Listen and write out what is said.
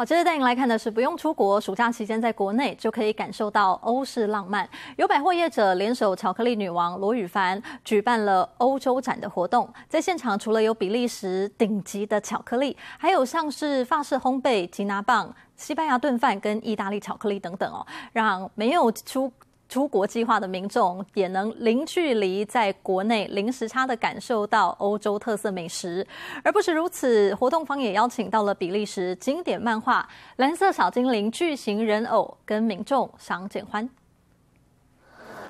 好，接着带您来看的是，不用出国，暑假期间在国内就可以感受到欧式浪漫。有百货业者联手巧克力女王罗宇凡，举办了欧洲展的活动。在现场，除了有比利时顶级的巧克力，还有像是法式烘焙、吉拿棒、西班牙炖饭跟意大利巧克力等等哦，让没有出。出国计划的民众也能零距离在国内零时差的感受到欧洲特色美食，而不是如此。活动方也邀请到了比利时经典漫画《蓝色小精灵》巨型人偶，跟民众赏景欢。